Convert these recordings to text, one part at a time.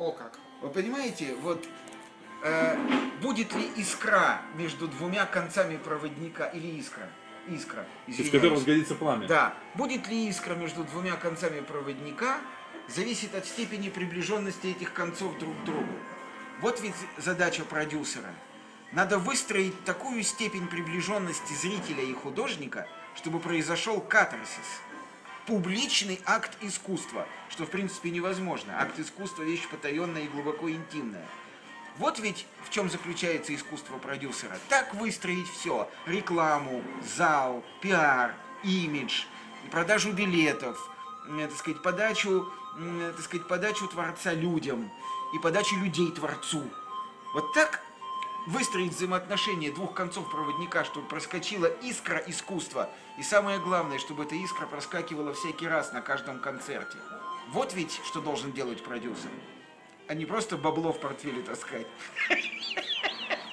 О как. Вы понимаете, вот э, будет ли искра между двумя концами проводника или искра? Искра, Из которого сгодится пламя. Да, будет ли искра между двумя концами проводника, зависит от степени приближенности этих концов друг к другу. Вот ведь задача продюсера. Надо выстроить такую степень приближенности зрителя и художника, чтобы произошел катарсис. Публичный акт искусства, что в принципе невозможно. Акт искусства вещь потаенная и глубоко интимная. Вот ведь в чем заключается искусство продюсера. Так выстроить все. Рекламу, зал, пиар, имидж, продажу билетов, э, так сказать, подачу, м, так сказать, подачу творца людям и подачу людей творцу. Вот так выстроить взаимоотношения двух концов проводника, чтобы проскочила искра искусства. И самое главное, чтобы эта искра проскакивала всякий раз на каждом концерте. Вот ведь что должен делать продюсер. А не просто бабло в портфеле таскать.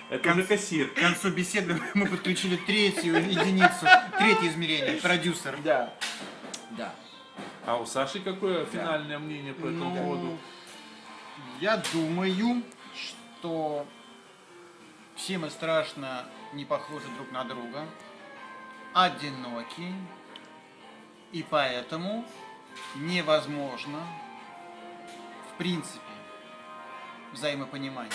Это уже кассир. К концу беседы мы подключили третью единицу, третье измерение, продюсер. Да. Да. А у Саши какое финальное мнение по этому Ну, поводу? я думаю, что все мы страшно не похожи друг на друга, одиноки, и поэтому невозможно, в принципе, взаимопонимание,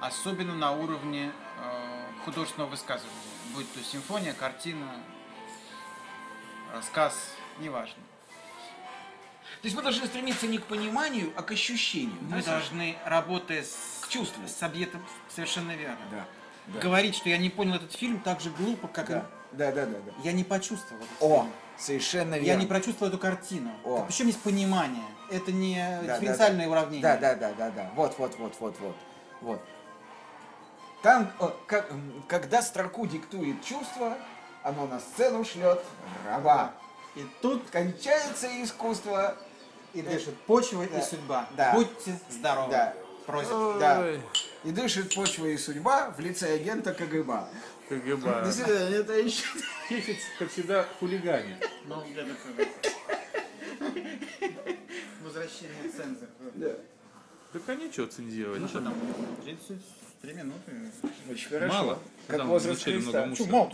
особенно на уровне э, художественного высказывания, будь то симфония, картина, рассказ, неважно. То есть мы должны стремиться не к пониманию, а к ощущению. Мы да, должны, работая с, К чувству. с объектом, совершенно верно. Да. Да. Говорить, что я не понял этот фильм, так же глупо, как Да. Да, да, да, да. и... Я не почувствовал этот О, фильм. совершенно верно. Я не прочувствовал эту картину. О. Так Причем есть понимание. Это не да, дифференциальное да. уравнение. Да, да, да, да, да. Вот, вот, вот, вот, вот. Вот. Там, как- м, когда строку диктует чувство, оно на сцену шлет раба. И тут Кончается искусство. и дышит почва Да. и судьба. Да. Будьте здоровы. Да. Просит. Да. И дышит почва и судьба в лице агента КГБ. КГБ. До свидания, это еще. Хефиц, как всегда, хулиганит. Ну, Возвращение цензор. Так а нечего цензировать. Ну что там? 33 минуты. Очень хорошо. Мало. Как Там возраст много Христа. мусора. Мало